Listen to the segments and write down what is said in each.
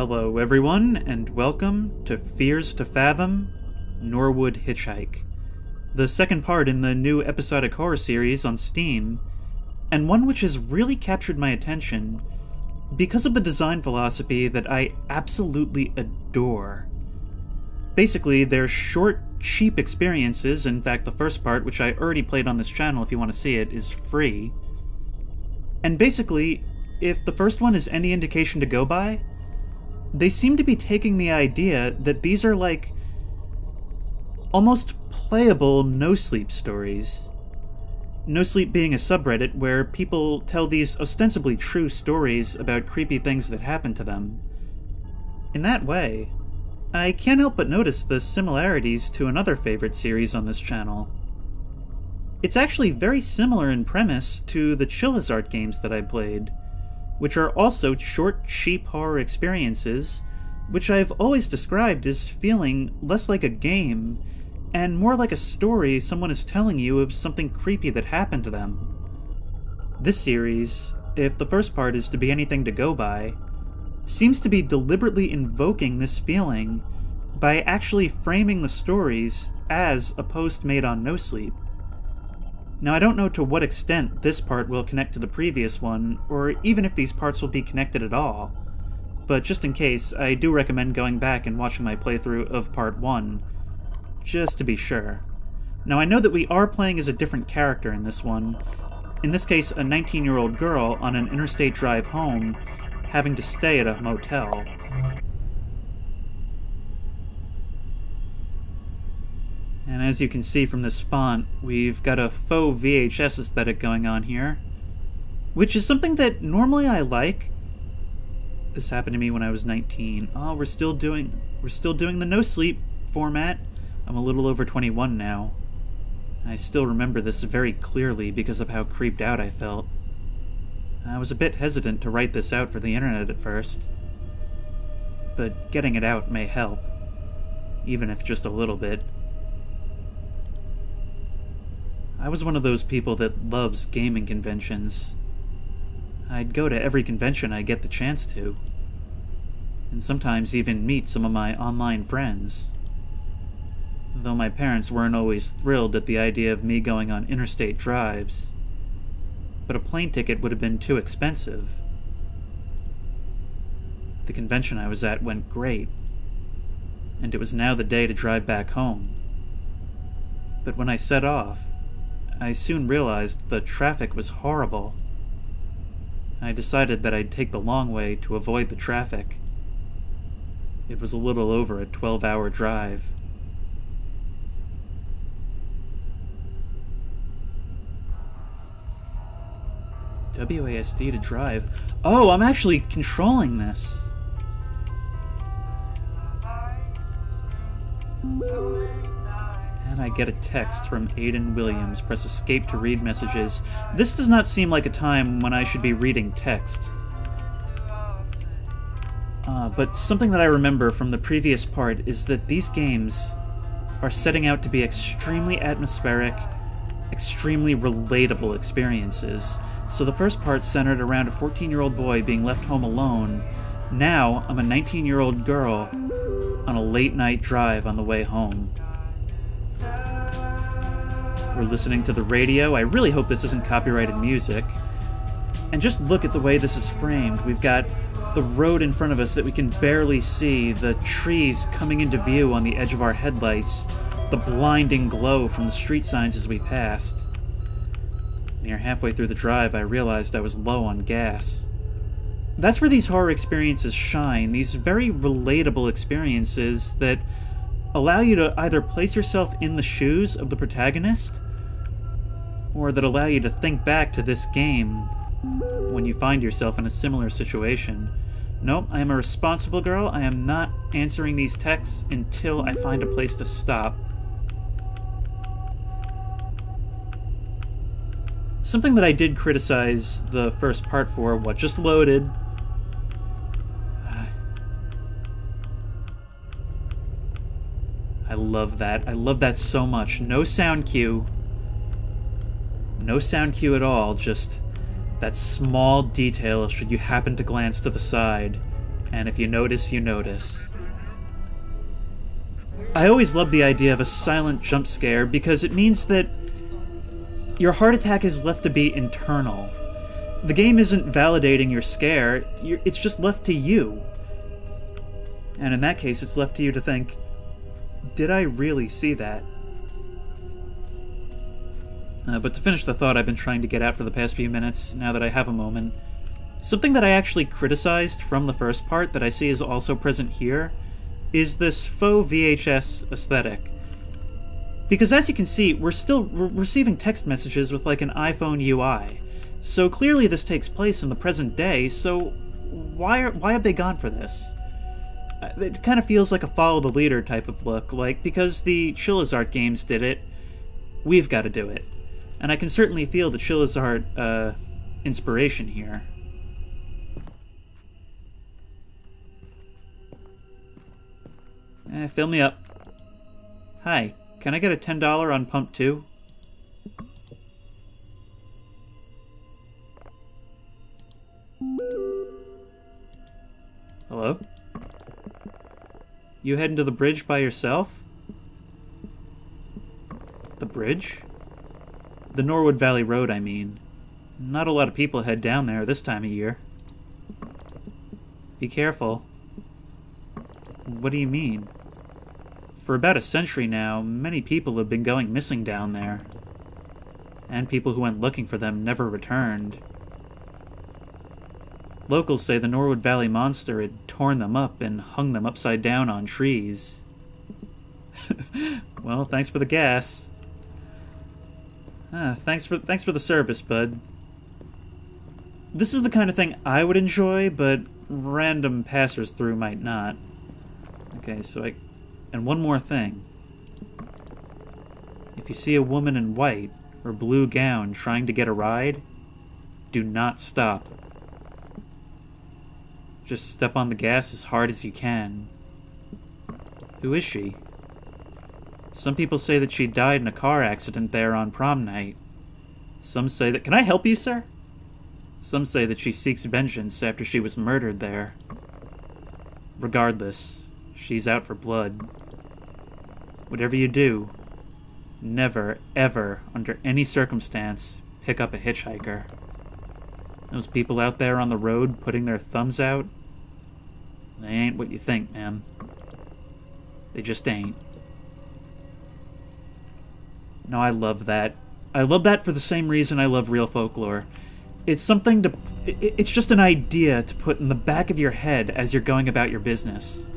Hello, everyone, and welcome to Fears to Fathom Norwood Hitchhike, the second part in the new episodic horror series on Steam, and one which has really captured my attention because of the design philosophy that I absolutely adore. Basically, they're short, cheap experiences. In fact, the first part, which I already played on this channel if you want to see it, is free. And basically, if the first one is any indication to go by, they seem to be taking the idea that these are like almost playable no sleep stories. No Sleep being a subreddit where people tell these ostensibly true stories about creepy things that happen to them. In that way, I can't help but notice the similarities to another favorite series on this channel. It's actually very similar in premise to the Chilla's Art games that I played, which are also short, cheap horror experiences, which I've always described as feeling less like a game and more like a story someone is telling you of something creepy that happened to them. This series, if the first part is to be anything to go by, seems to be deliberately invoking this feeling by actually framing the stories as a post made on No Sleep. Now, I don't know to what extent this part will connect to the previous one, or even if these parts will be connected at all, but just in case, I do recommend going back and watching my playthrough of Part 1, just to be sure. Now, I know that we are playing as a different character in this one, in this case, a 19 year old girl on an interstate drive home, having to stay at a motel. And as you can see from this font, we've got a faux VHS aesthetic going on here, which is something that normally I like. This happened to me when I was 19. Oh, we're still doing we're still doing the no sleep format. I'm a little over 21 now. I still remember this very clearly because of how creeped out I felt. I was a bit hesitant to write this out for the internet at first, but getting it out may help, even if just a little bit. I was one of those people that loves gaming conventions. I'd go to every convention I get the chance to, and sometimes even meet some of my online friends. Though my parents weren't always thrilled at the idea of me going on interstate drives, but a plane ticket would have been too expensive. The convention I was at went great, and it was now the day to drive back home. But when I set off, I soon realized the traffic was horrible. I decided that I'd take the long way to avoid the traffic. It was a little over a 12 hour drive. WASD to drive. Oh, I'm actually controlling this. And I get a text from Aiden Williams. Press escape to read messages. This does not seem like a time when I should be reading texts. Uh, but something that I remember from the previous part is that these games are setting out to be extremely atmospheric, extremely relatable experiences. So the first part centered around a 14 year old boy being left home alone. Now I'm a 19 year old girl on a late night drive on the way home. We're listening to the radio. I really hope this isn't copyrighted music. And just look at the way this is framed. We've got the road in front of us that we can barely see, the trees coming into view on the edge of our headlights, the blinding glow from the street signs as we passed. Near halfway through the drive, I realized I was low on gas. That's where these horror experiences shine, these very relatable experiences that allow you to either place yourself in the shoes of the protagonist, or that allow you to think back to this game when you find yourself in a similar situation. Nope, I am a responsible girl. I am not answering these texts until I find a place to stop. Something that I did criticize the first part for, what just loaded. I love that. I love that so much. No sound cue. No sound cue at all, just that small detail should you happen to glance to the side And if you notice, you notice. I always love the idea of a silent jump scare because it means that your heart attack is left to be internal. The game isn't validating your scare, it's just left to you. And in that case, it's left to you to think, did I really see that? Uh, but to finish the thought I've been trying to get at for the past few minutes, now that I have a moment, something that I actually criticized from the first part that I see is also present here is this faux VHS aesthetic. Because as you can see, we're still re- receiving text messages with like an iPhone UI. So clearly this takes place in the present day, so why are, why have they gone for this? Uh, it kind of feels like a follow the leader type of look, like because the Chilla's Art games did it, we've got to do it. And I can certainly feel the Chilla's Art uh, inspiration here. Eh, fill me up. Hi, can I get a $10 on pump 2? Hello? You heading to the bridge by yourself? The bridge? The Norwood Valley Road, I mean. Not a lot of people head down there this time of year. Be careful. What do you mean? For about a century now, many people have been going missing down there. And people who went looking for them never returned. Locals say the Norwood Valley monster had torn them up and hung them upside down on trees. well, thanks for the gas. Ah, thanks for thanks for the service, bud. This is the kind of thing I would enjoy, but random passers through might not. Okay, so I and one more thing. If you see a woman in white or blue gown trying to get a ride, do not stop. Just step on the gas as hard as you can. Who is she? Some people say that she died in a car accident there on prom night. Some say that. Can I help you, sir? Some say that she seeks vengeance after she was murdered there. Regardless, she's out for blood. Whatever you do, never, ever, under any circumstance, pick up a hitchhiker. Those people out there on the road putting their thumbs out, they ain't what you think, man. They just ain't. No, I love that. I love that for the same reason I love real folklore. It's something to. It's just an idea to put in the back of your head as you're going about your business.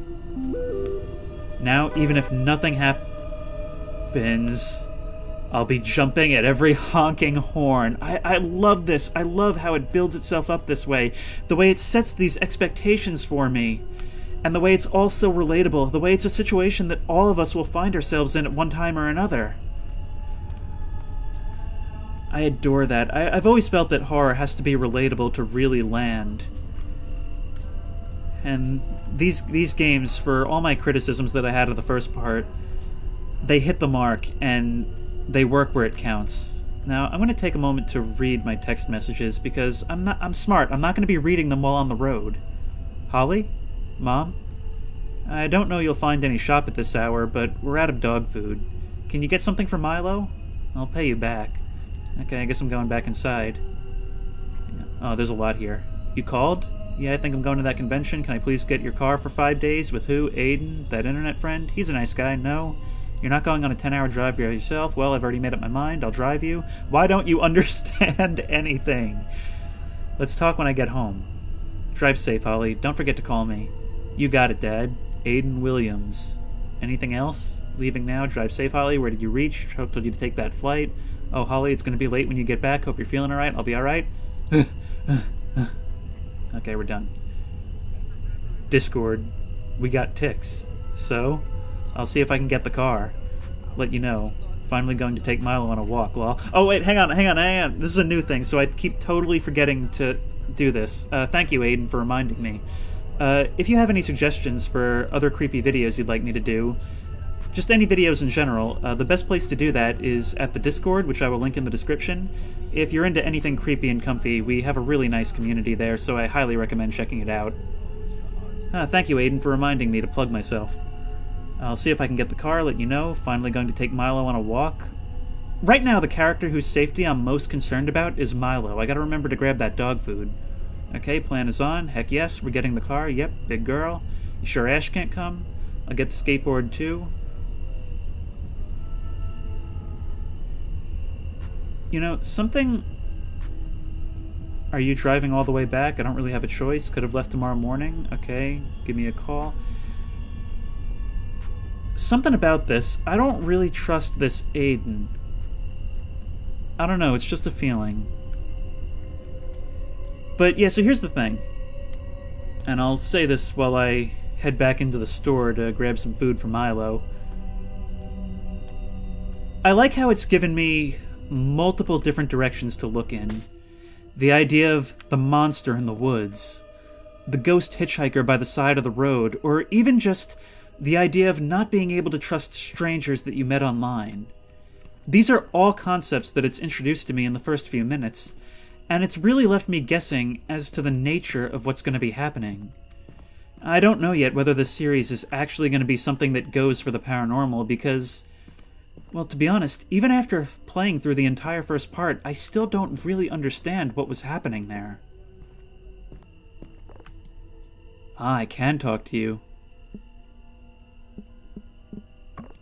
Now, even if nothing happens, I'll be jumping at every honking horn. I, I love this. I love how it builds itself up this way. The way it sets these expectations for me. And the way it's also relatable. The way it's a situation that all of us will find ourselves in at one time or another. I adore that. I, I've always felt that horror has to be relatable to really land. And these these games, for all my criticisms that I had of the first part, they hit the mark and they work where it counts. Now I'm going to take a moment to read my text messages because I'm not I'm smart. I'm not going to be reading them while on the road. Holly, Mom, I don't know you'll find any shop at this hour, but we're out of dog food. Can you get something for Milo? I'll pay you back. Okay, I guess I'm going back inside. Oh, there's a lot here. You called? Yeah, I think I'm going to that convention. Can I please get your car for five days? With who? Aiden? That internet friend? He's a nice guy. No? You're not going on a 10 hour drive by yourself? Well, I've already made up my mind. I'll drive you. Why don't you understand anything? Let's talk when I get home. Drive safe, Holly. Don't forget to call me. You got it, Dad. Aiden Williams. Anything else? Leaving now. Drive safe, Holly. Where did you reach? Hope told you to take that flight. Oh, Holly, it's going to be late when you get back. Hope you're feeling alright. I'll be alright. Okay, we're done. Discord, we got ticks. So, I'll see if I can get the car. Let you know. Finally going to take Milo on a walk. Well, oh wait, hang on, hang on, hang on. This is a new thing, so I keep totally forgetting to do this. Uh, thank you, Aiden, for reminding me. Uh, if you have any suggestions for other creepy videos you'd like me to do, just any videos in general, uh, the best place to do that is at the Discord, which I will link in the description. If you're into anything creepy and comfy, we have a really nice community there, so I highly recommend checking it out. Uh, thank you, Aiden, for reminding me to plug myself. I'll see if I can get the car, let you know. Finally going to take Milo on a walk. Right now, the character whose safety I'm most concerned about is Milo. I gotta remember to grab that dog food. Okay, plan is on. Heck yes, we're getting the car. Yep, big girl. You sure Ash can't come? I'll get the skateboard too. You know, something. Are you driving all the way back? I don't really have a choice. Could have left tomorrow morning. Okay, give me a call. Something about this. I don't really trust this Aiden. I don't know, it's just a feeling. But yeah, so here's the thing. And I'll say this while I head back into the store to grab some food for Milo. I like how it's given me multiple different directions to look in. The idea of the monster in the woods, the ghost hitchhiker by the side of the road, or even just the idea of not being able to trust strangers that you met online. These are all concepts that it's introduced to me in the first few minutes, and it's really left me guessing as to the nature of what's going to be happening. I don't know yet whether this series is actually going to be something that goes for the paranormal because well, to be honest, even after playing through the entire first part, I still don't really understand what was happening there. Ah, I can talk to you.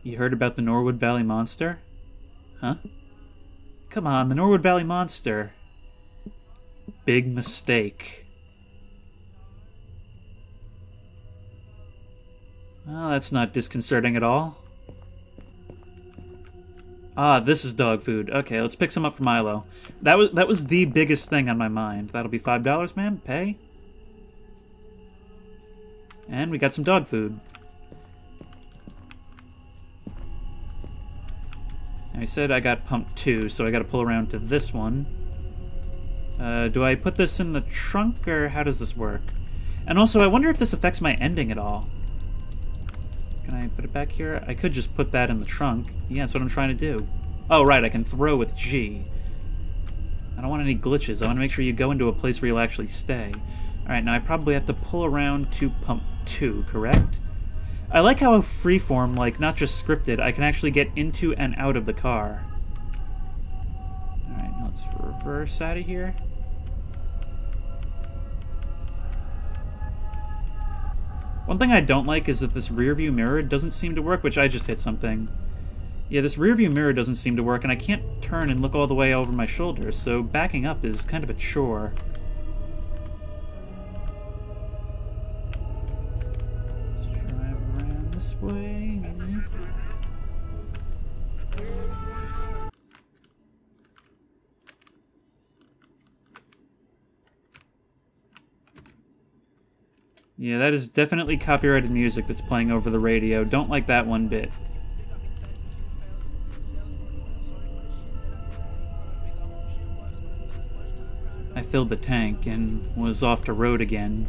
You heard about the Norwood Valley Monster? Huh? Come on, the Norwood Valley Monster. Big mistake. Well, that's not disconcerting at all. Ah, this is dog food. Okay, let's pick some up for Milo. That was that was the biggest thing on my mind. That'll be five dollars, man. Pay. And we got some dog food. I said I got pump two, so I got to pull around to this one. Uh, do I put this in the trunk, or how does this work? And also, I wonder if this affects my ending at all. Can I put it back here? I could just put that in the trunk. Yeah, that's what I'm trying to do. Oh, right, I can throw with G. I don't want any glitches. I want to make sure you go into a place where you'll actually stay. Alright, now I probably have to pull around to pump 2, correct? I like how freeform, like, not just scripted, I can actually get into and out of the car. Alright, now let's reverse out of here. One thing I don't like is that this rear view mirror doesn't seem to work, which I just hit something. Yeah, this rear view mirror doesn't seem to work, and I can't turn and look all the way over my shoulder, so backing up is kind of a chore. Yeah, that is definitely copyrighted music that's playing over the radio. Don't like that one bit. I filled the tank and was off to road again.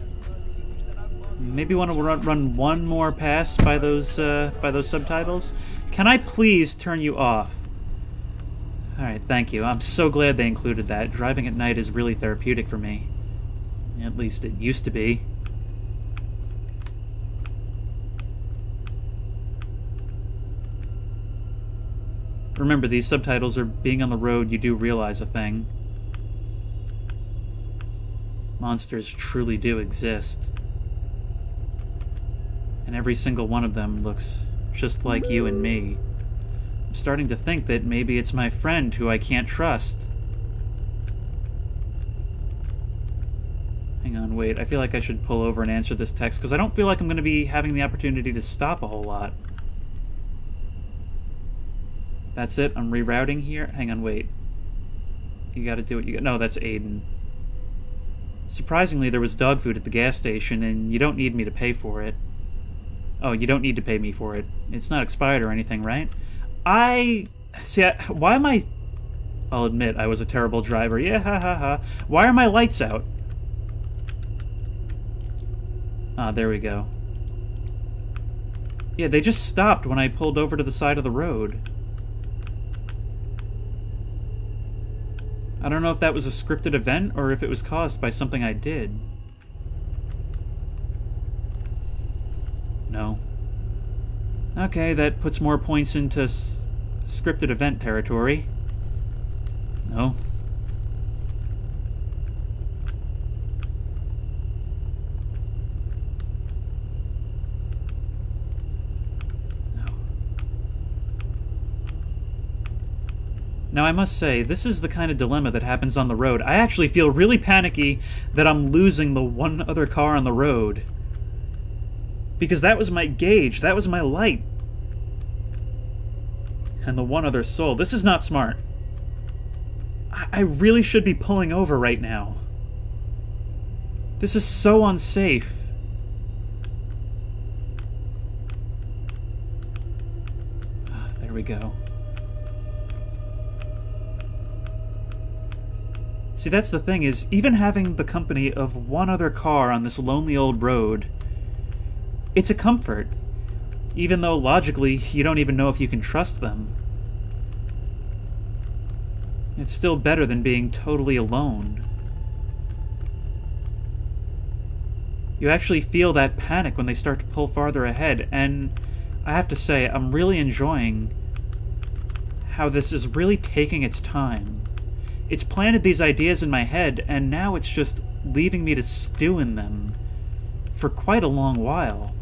Maybe want to run, run one more pass by those uh, by those subtitles. Can I please turn you off? All right, thank you. I'm so glad they included that. Driving at night is really therapeutic for me. At least it used to be. Remember, these subtitles are being on the road, you do realize a thing. Monsters truly do exist. And every single one of them looks just like you and me. I'm starting to think that maybe it's my friend who I can't trust. Hang on, wait. I feel like I should pull over and answer this text because I don't feel like I'm going to be having the opportunity to stop a whole lot. That's it. I'm rerouting here. Hang on, wait. You gotta do what you got. No, that's Aiden. Surprisingly, there was dog food at the gas station, and you don't need me to pay for it. Oh, you don't need to pay me for it. It's not expired or anything, right? I... See, I, why am I... I'll admit, I was a terrible driver. Yeah, ha ha ha. Why are my lights out? Ah, there we go. Yeah, they just stopped when I pulled over to the side of the road. I don't know if that was a scripted event or if it was caused by something I did. No. Okay, that puts more points into scripted event territory. No. Now, I must say, this is the kind of dilemma that happens on the road. I actually feel really panicky that I'm losing the one other car on the road. Because that was my gauge, that was my light. And the one other soul. This is not smart. I, I really should be pulling over right now. This is so unsafe. Ah, There we go. See, that's the thing is, even having the company of one other car on this lonely old road, it's a comfort. Even though logically, you don't even know if you can trust them. It's still better than being totally alone. You actually feel that panic when they start to pull farther ahead, and I have to say, I'm really enjoying how this is really taking its time. It's planted these ideas in my head, and now it's just leaving me to stew in them for quite a long while.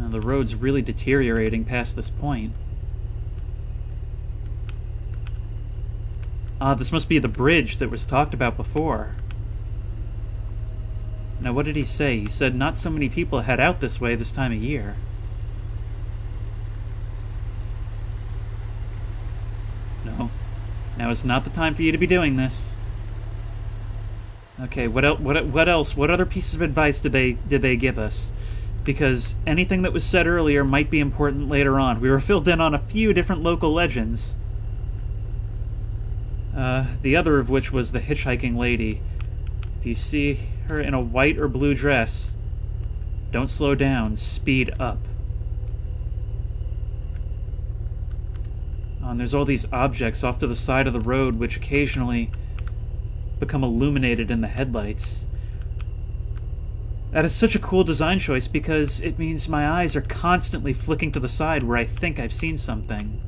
Uh, the road's really deteriorating past this point. Ah, this must be the bridge that was talked about before. Now, what did he say? He said not so many people head out this way this time of year. No. Now is not the time for you to be doing this. Okay, what else? What, what else? What other pieces of advice did they did they give us? Because anything that was said earlier might be important later on. We were filled in on a few different local legends. Uh, the other of which was the hitchhiking lady. If you see her in a white or blue dress, don't slow down, speed up. Uh, and there's all these objects off to the side of the road which occasionally become illuminated in the headlights. That is such a cool design choice because it means my eyes are constantly flicking to the side where I think I've seen something.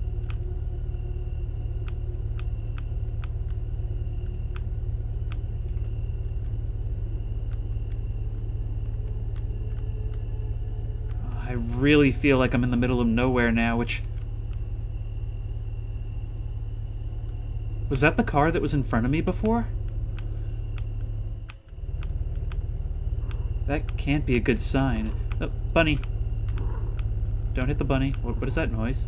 I really feel like I'm in the middle of nowhere now, which. Was that the car that was in front of me before? That can't be a good sign. Uh, bunny. Don't hit the bunny. What, what is that noise?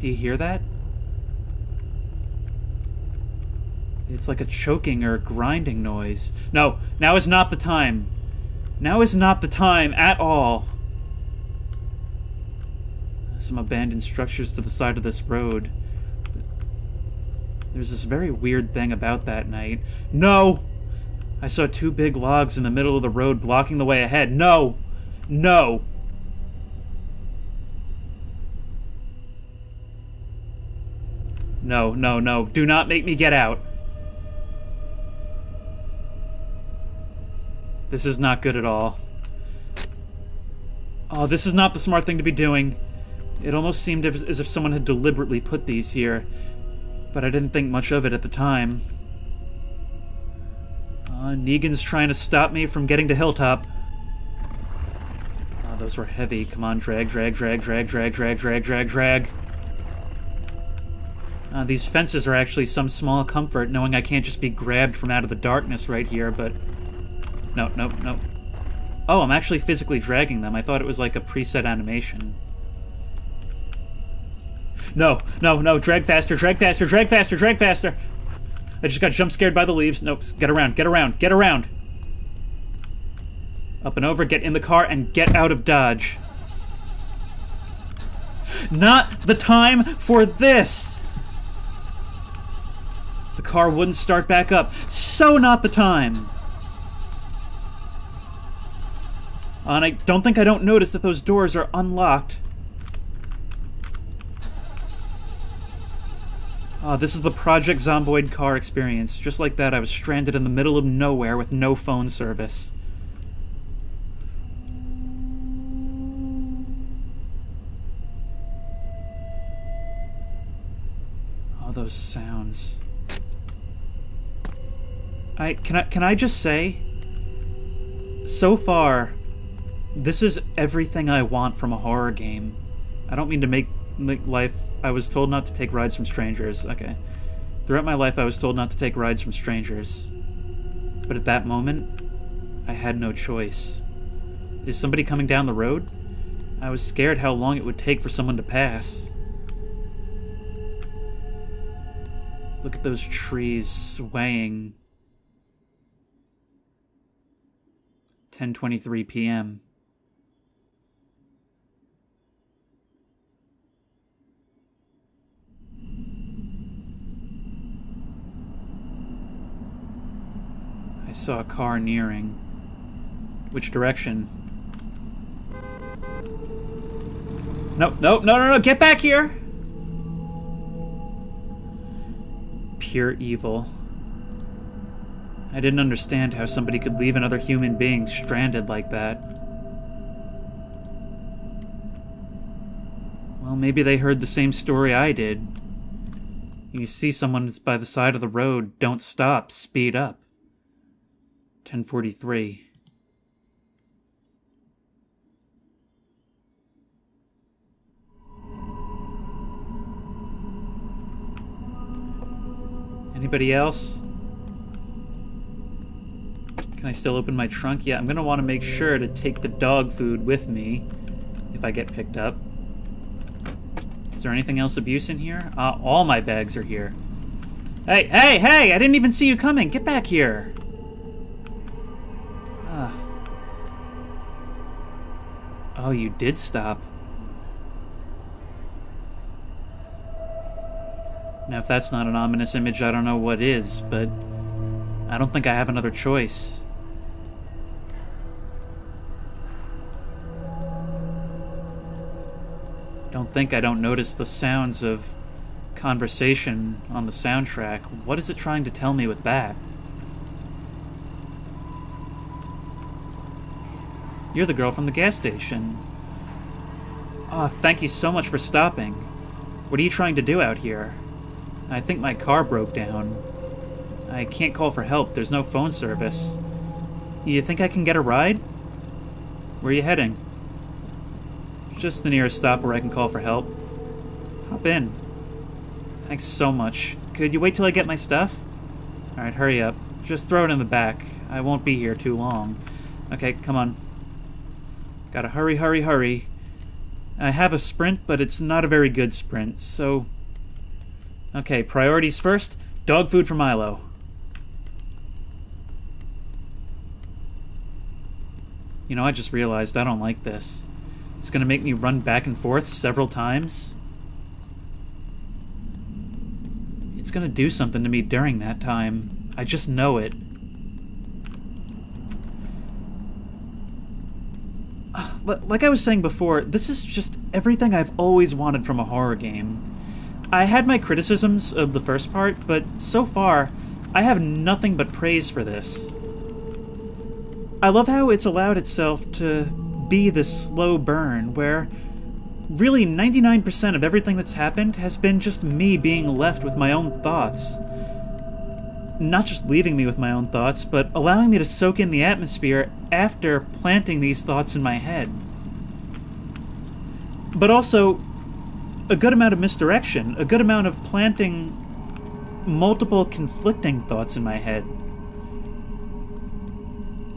Do you hear that? It's like a choking or a grinding noise. No, now is not the time. Now is not the time at all. Some abandoned structures to the side of this road. There's this very weird thing about that night. No! I saw two big logs in the middle of the road blocking the way ahead. No! No! No, no, no. Do not make me get out. This is not good at all. Oh, this is not the smart thing to be doing. It almost seemed as if someone had deliberately put these here, but I didn't think much of it at the time. Uh, Negan's trying to stop me from getting to Hilltop. Oh, those were heavy. Come on, drag, drag, drag, drag, drag, drag, drag, drag, drag. Uh, these fences are actually some small comfort, knowing I can't just be grabbed from out of the darkness right here, but... No, no, no. Oh, I'm actually physically dragging them. I thought it was like a preset animation. No, no, no, drag faster, drag faster, drag faster, drag faster! I just got jump scared by the leaves. Nope. get around, get around, get around! Up and over, get in the car, and get out of Dodge. Not the time for this! The car wouldn't start back up. So not the time! And I don't think I don't notice that those doors are unlocked. Oh, this is the Project Zomboid car experience. Just like that, I was stranded in the middle of nowhere with no phone service. Oh, those sounds. I can I can I just say so far this is everything I want from a horror game. I don't mean to make, make life I was told not to take rides from strangers. Okay. Throughout my life I was told not to take rides from strangers. But at that moment, I had no choice. Is somebody coming down the road? I was scared how long it would take for someone to pass. Look at those trees swaying 10:23 p.m. saw a car nearing. Which direction? No, no, no, no, no, get back here! Pure evil. I didn't understand how somebody could leave another human being stranded like that. Well, maybe they heard the same story I did. You see someone by the side of the road, don't stop, speed up. 1043. Anybody else? Can I still open my trunk? Yeah, I'm going to want to make sure to take the dog food with me if I get picked up. Is there anything else abuse in here? Uh, all my bags are here. Hey, hey, hey! I didn't even see you coming! Get back here! Oh, you did stop. Now, if that's not an ominous image, I don't know what is, but I don't think I have another choice. Don't think I don't notice the sounds of conversation on the soundtrack. What is it trying to tell me with that? You're the girl from the gas station. Oh, thank you so much for stopping. What are you trying to do out here? I think my car broke down. I can't call for help. There's no phone service. You think I can get a ride? Where are you heading? Just the nearest stop where I can call for help. Hop in. Thanks so much. Could you wait till I get my stuff? Alright, hurry up. Just throw it in the back. I won't be here too long. Okay, come on. Gotta hurry, hurry, hurry. I have a sprint, but it's not a very good sprint, so... Okay, priorities first. Dog food for Milo. You know, I just realized I don't like this. It's going to make me run back and forth several times. It's going to do something to me during that time. I just know it. Like I was saying before, this is just everything I've always wanted from a horror game. I had my criticisms of the first part, but so far, I have nothing but praise for this. I love how it's allowed itself to be this slow burn where really 99% of everything that's happened has been just me being left with my own thoughts. Not just leaving me with my own thoughts, but allowing me to soak in the atmosphere after planting these thoughts in my head. But also, a good amount of misdirection, a good amount of planting multiple conflicting thoughts in my head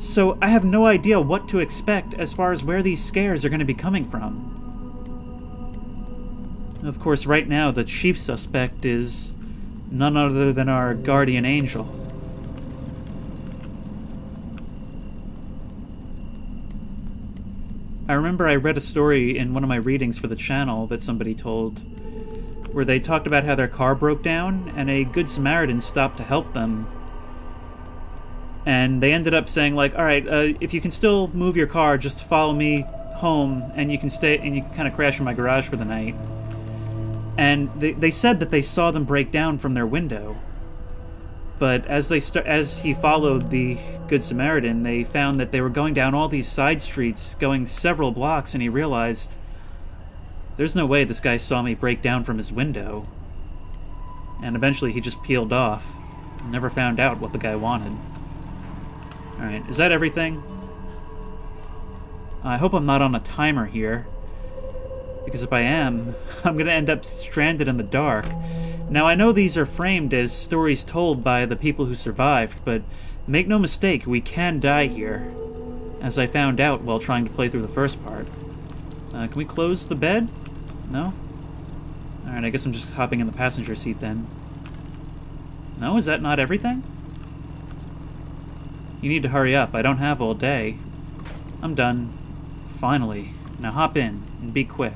so I have no idea what to expect as far as where these scares are going to be coming from. Of course, right now, the chief suspect is none other than our guardian angel. I remember I read a story in one of my readings for the channel that somebody told, where they talked about how their car broke down and a Good Samaritan stopped to help them and they ended up saying like, all right, uh, if you can still move your car, just follow me home, and you can stay and you can kind of crash in my garage for the night. And they, they said that they saw them break down from their window. But as they st- as he followed the Good Samaritan, they found that they were going down all these side streets, going several blocks, and he realized there's no way this guy saw me break down from his window. And eventually he just peeled off. Never found out what the guy wanted. Alright, is that everything? I hope I'm not on a timer here. Because if I am, I'm gonna end up stranded in the dark. Now, I know these are framed as stories told by the people who survived, but make no mistake, we can die here. As I found out while trying to play through the first part. Uh, can we close the bed? No? Alright, I guess I'm just hopping in the passenger seat then. No, is that not everything? You need to hurry up. I don't have all day. I'm done. Finally. Now hop in, and be quick.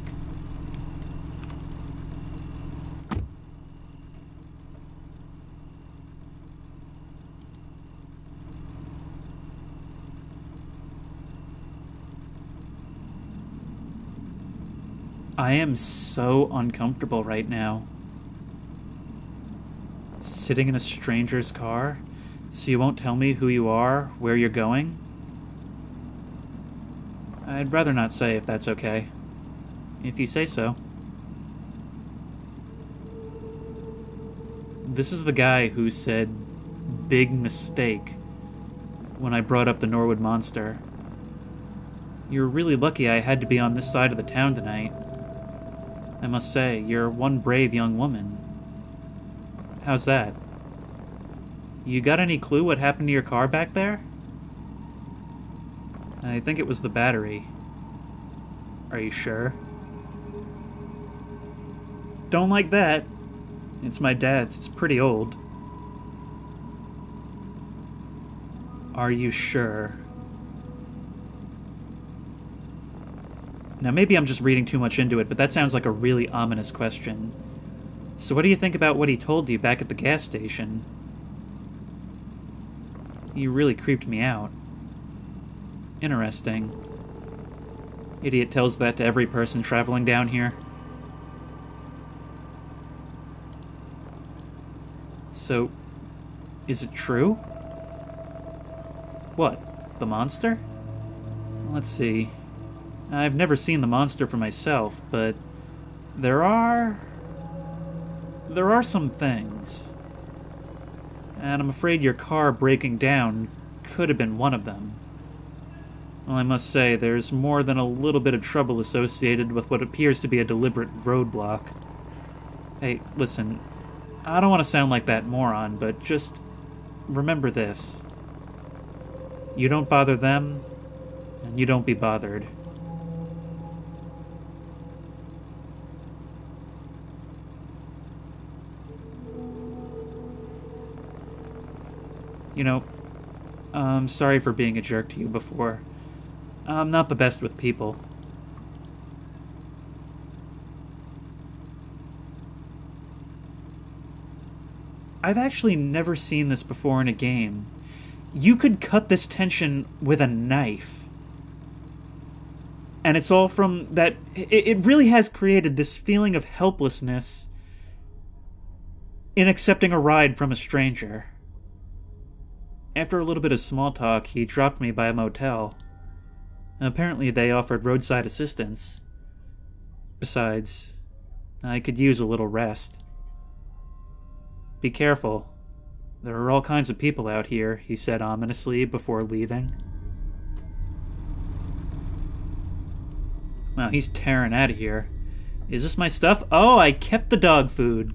I am so uncomfortable right now. Sitting in a stranger's car, so you won't tell me who you are, where you're going? I'd rather not say if that's okay. If you say so. This is the guy who said, big mistake, when I brought up the Norwood Monster. You're really lucky I had to be on this side of the town tonight. I must say, you're one brave young woman. How's that? You got any clue what happened to your car back there? I think it was the battery. Are you sure? Don't like that. It's my dad's. It's pretty old. Are you sure? Now, maybe I'm just reading too much into it, but that sounds like a really ominous question. So, what do you think about what he told you back at the gas station? You really creeped me out. Interesting. Idiot tells that to every person traveling down here. So, is it true? What? The monster? Let's see. I've never seen the monster for myself, but there are. There are some things. And I'm afraid your car breaking down could have been one of them. Well, I must say, there's more than a little bit of trouble associated with what appears to be a deliberate roadblock. Hey, listen, I don't want to sound like that moron, but just remember this. You don't bother them, and you don't be bothered. You know, I'm sorry for being a jerk to you before. I'm not the best with people. I've actually never seen this before in a game. You could cut this tension with a knife. And it's all from that. It, really has created this feeling of helplessness in accepting a ride from a stranger. After a little bit of small talk, he dropped me by a motel. Apparently, they offered roadside assistance. Besides, I could use a little rest. Be careful. There are all kinds of people out here, he said ominously before leaving. Wow, he's tearing out of here. Is this my stuff? Oh, I kept the dog food.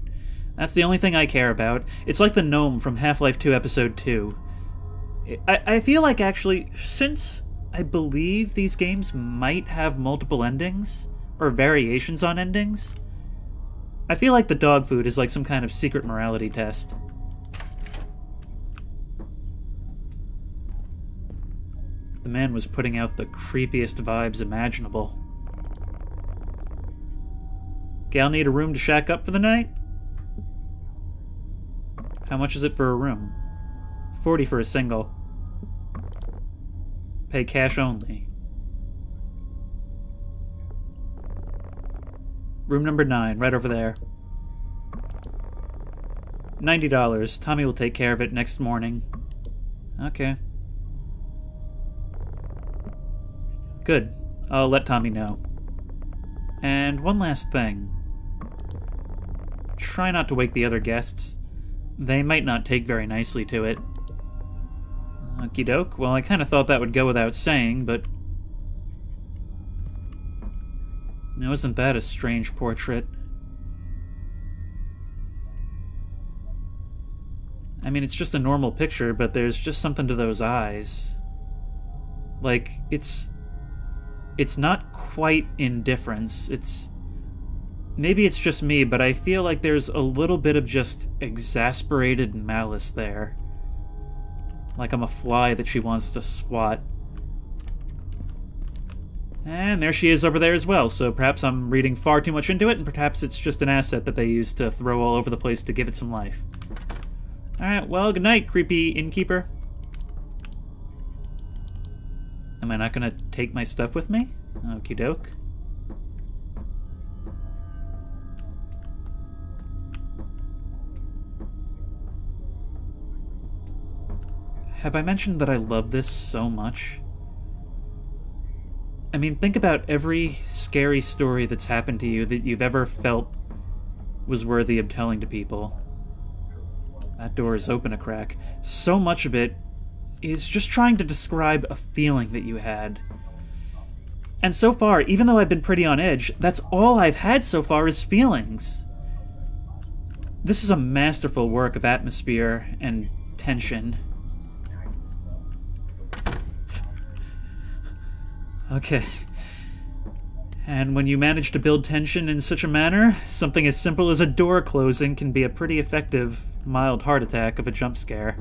That's the only thing I care about. It's like the gnome from Half Life 2 Episode 2. I, I feel like actually, since I believe these games might have multiple endings, or variations on endings, I feel like the dog food is like some kind of secret morality test. The man was putting out the creepiest vibes imaginable. Gal need a room to shack up for the night? How much is it for a room? 40 for a single. Pay cash only. room number nine, right over there. $90. Tommy will take care of it next morning. Okay. Good. I'll let Tommy know. And one last thing. Try not to wake the other guests. They might not take very nicely to it. Okie doke. Well, I kind of thought that would go without saying, but. Now, isn't that a strange portrait? I mean, it's just a normal picture, but there's just something to those eyes. Like, it's. It's not quite indifference. It's. Maybe it's just me, but I feel like there's a little bit of just exasperated malice there. Like I'm a fly that she wants to swat. And there she is over there as well, so perhaps I'm reading far too much into it, and perhaps it's just an asset that they use to throw all over the place to give it some life. Alright, well, good night, creepy innkeeper. Am I not gonna take my stuff with me? Okie doke. Have I mentioned that I love this so much? I mean, think about every scary story that's happened to you that you've ever felt was worthy of telling to people. That door is open a crack. So much of it is just trying to describe a feeling that you had. And so far, even though I've been pretty on edge, that's all I've had so far is feelings. This is a masterful work of atmosphere and tension. Okay. And when you manage to build tension in such a manner, something as simple as a door closing can be a pretty effective mild heart attack of a jump scare.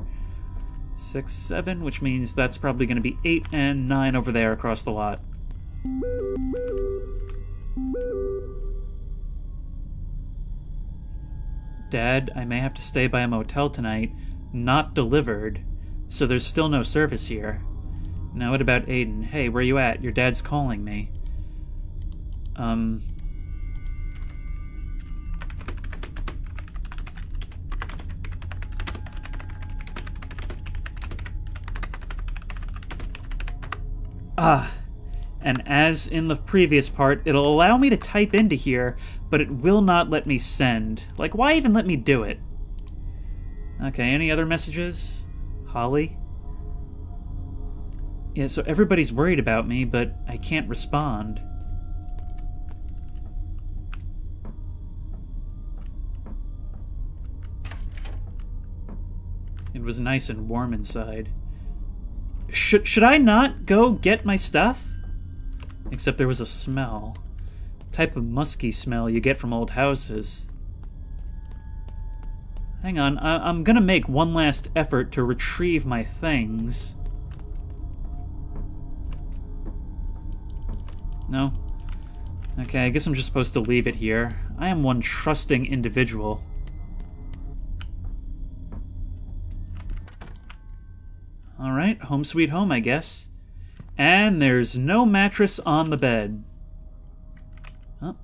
Six, seven, which means that's probably going to be eight and nine over there across the lot. Dad, I may have to stay by a motel tonight. Not delivered, so there's still no service here. Now, what about Aiden? Hey, where are you at? Your dad's calling me. Um, Ah, and as in the previous part, it'll allow me to type into here, but it will not let me send. Like, why even let me do it? Okay, any other messages? Holly? Yeah, so everybody's worried about me, but I can't respond. It was nice and warm inside. Should, should I not go get my stuff? Except there was a smell. Type of musky smell you get from old houses. Hang on, I I'm gonna make one last effort to retrieve my things. No? Okay, I guess I'm just supposed to leave it here. I am one trusting individual. Alright, home sweet home, I guess. And there's no mattress on the bed. Oh.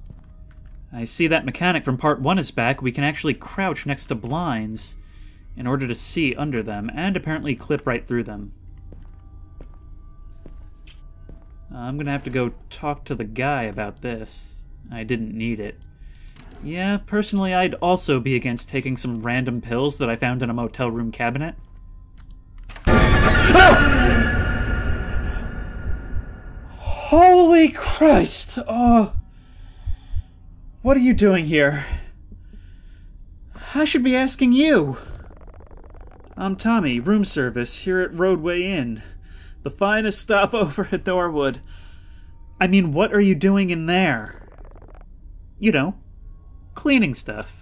I see that mechanic from part one is back. We can actually crouch next to blinds in order to see under them, and apparently clip right through them. Uh, I'm gonna have to go talk to the guy about this. I didn't need it. Yeah, personally, I'd also be against taking some random pills that I found in a motel room cabinet. Holy Christ! Oh. What are you doing here? I should be asking you. I'm Tommy, room service, here at Roadway Inn. The finest stopover at Norwood. I mean, what are you doing in there? You know, cleaning stuff.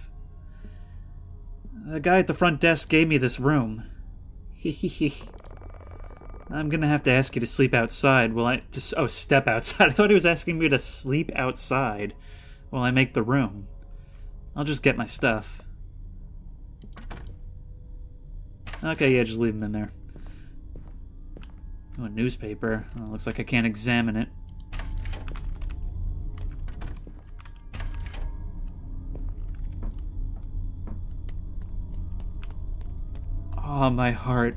The guy at the front desk gave me this room. Hee I'm gonna have to ask you to sleep outside while I oh step outside. I thought he was asking me to sleep outside while I make the room. I'll just get my stuff. Okay, yeah, just leave him in there. Oh, a newspaper. Oh, looks like I can't examine it. Oh, my heart.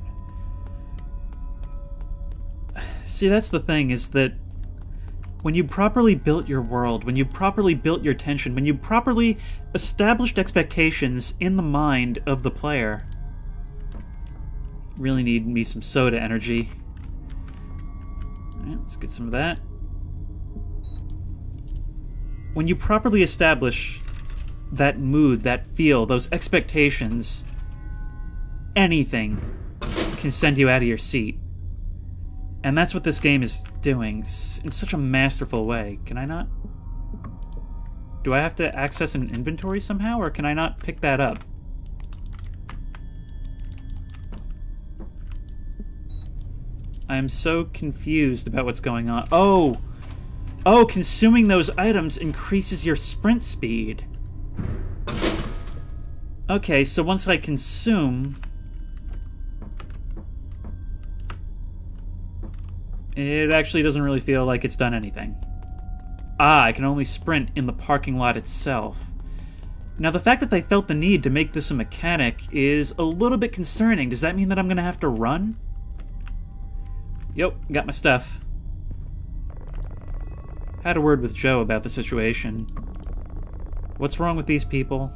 See, that's the thing, is that when you properly built your world, when you properly built your tension, when you properly established expectations in the mind of the player. Really need me some soda energy. Let's get some of that. When you properly establish that mood, that feel, those expectations, anything can send you out of your seat. And that's what this game is doing in such a masterful way. Can I not? Do I have to access an inventory somehow, or can I not pick that up? I am so confused about what's going on. Oh! Oh, consuming those items increases your sprint speed. Okay, so once I consume... It actually doesn't really feel like it's done anything. Ah, I can only sprint in the parking lot itself. Now, the fact that they felt the need to make this a mechanic is a little bit concerning. Does that mean that I'm going to have to run? Yep, got my stuff. Had a word with Joe about the situation. What's wrong with these people?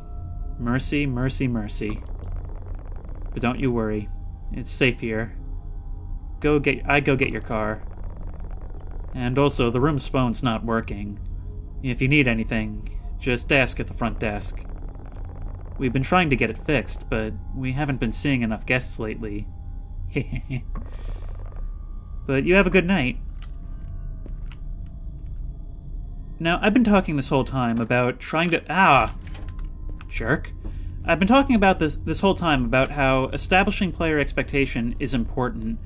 Mercy, mercy, mercy. But don't you worry. It's safe here. Go get I go get your car. And also, the room's phone's not working. If you need anything, just ask at the front desk. We've been trying to get it fixed, but we haven't been seeing enough guests lately. But you have a good night. Now, I've been talking this whole time about trying to. Ah! Jerk. I've been talking about this this whole time about how establishing player expectation is important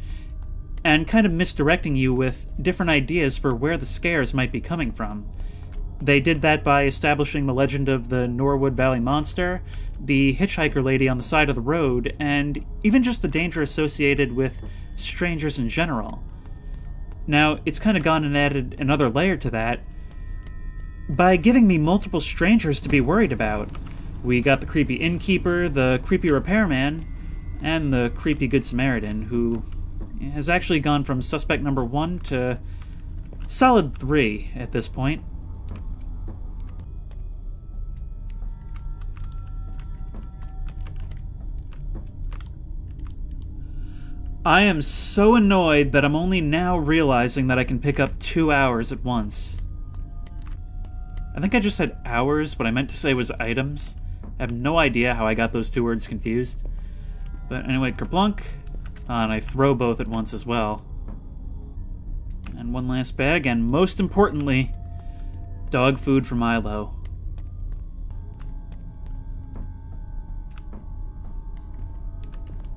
and kind of misdirecting you with different ideas for where the scares might be coming from. They did that by establishing the legend of the Norwood Valley Monster, the hitchhiker lady on the side of the road, and even just the danger associated with strangers in general. Now, it's kind of gone and added another layer to that by giving me multiple strangers to be worried about. We got the creepy innkeeper, the creepy repairman, and the creepy Good Samaritan, who has actually gone from suspect number one to solid three at this point. I am so annoyed that I'm only now realizing that I can pick up two hours at once. I think I just said hours, what I meant to say was items. I have no idea how I got those two words confused. But anyway, kerplunk, uh, and I throw both at once as well. And one last bag, and most importantly, dog food for Milo.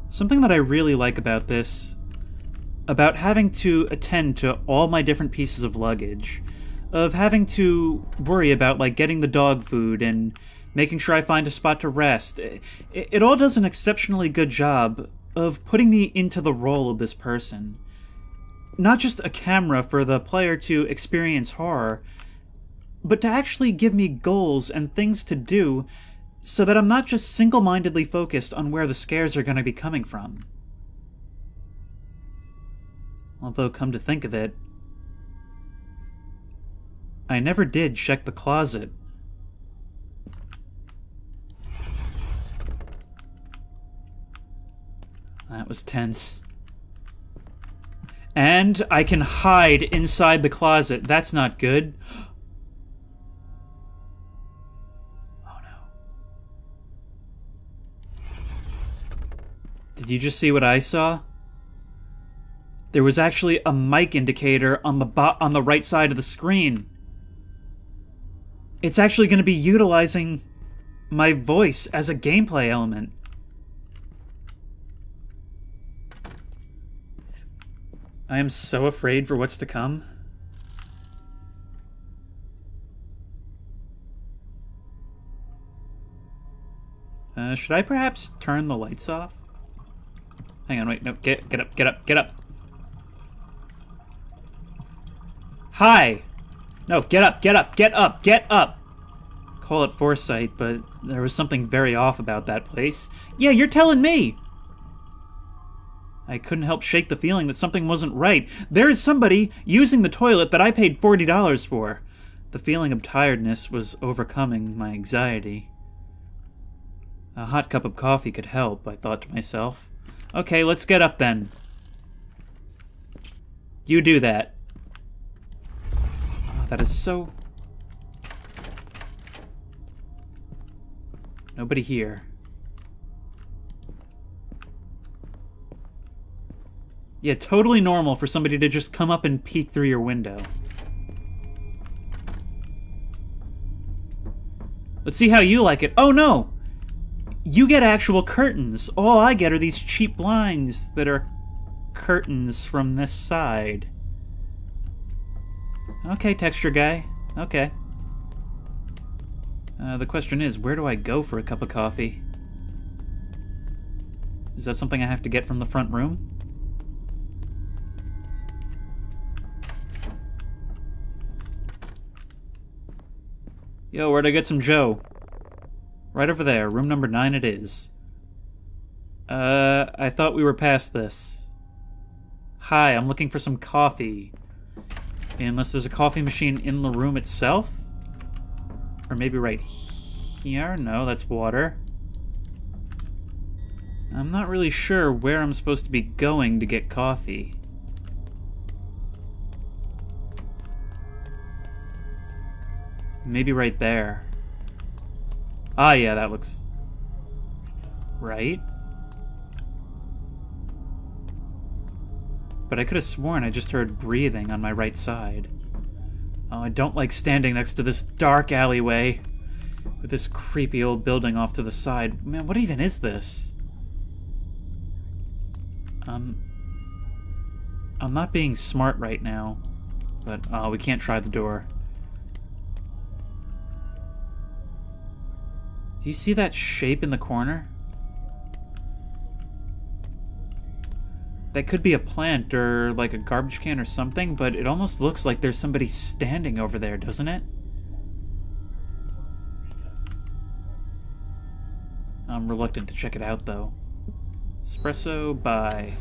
Something that I really like about this, about having to attend to all my different pieces of luggage, of having to worry about like getting the dog food and making sure I find a spot to rest. It, it, all does an exceptionally good job of putting me into the role of this person. Not just a camera for the player to experience horror, but to actually give me goals and things to do so that I'm not just single mindedly focused on where the scares are going to be coming from. Although, come to think of it, I never did check the closet. That was tense. And I can hide inside the closet. That's not good. Did you just see what I saw? There was actually a mic indicator on the on the right side of the screen. It's actually going to be utilizing my voice as a gameplay element. I am so afraid for what's to come. Uh, should I perhaps turn the lights off? Hang on, wait, no, get, get up, get up, get up. Hi! No, get up, get up, get up, get up! Call it foresight, but there was something very off about that place. Yeah, you're telling me! I couldn't help shake the feeling that something wasn't right. There is somebody using the toilet that I paid $40 for. The feeling of tiredness was overcoming my anxiety. A hot cup of coffee could help, I thought to myself. Okay, let's get up then. You do that. Oh, that is so... Nobody here. Yeah, totally normal for somebody to just come up and peek through your window. Let's see how you like it. Oh no! You get actual curtains. All I get are these cheap blinds that are curtains from this side. Okay, texture guy. Okay. Uh, the question is, where do I go for a cup of coffee? Is that something I have to get from the front room? Yo, where'd I get some Joe? Right over there, room number nine it is. Uh, I thought we were past this. Hi, I'm looking for some coffee. Unless there's a coffee machine in the room itself? Or maybe right here? No, that's water. I'm not really sure where I'm supposed to be going to get coffee. Maybe right there. Ah, yeah, that looks... Right? But I could have sworn I just heard breathing on my right side. Oh, I don't like standing next to this dark alleyway. With this creepy old building off to the side. Man, what even is this? Um... I'm not being smart right now. But, oh, we can't try the door. Do you see that shape in the corner? That could be a plant or like a garbage can or something, but it almost looks like there's somebody standing over there, doesn't it? I'm reluctant to check it out though. Espresso by.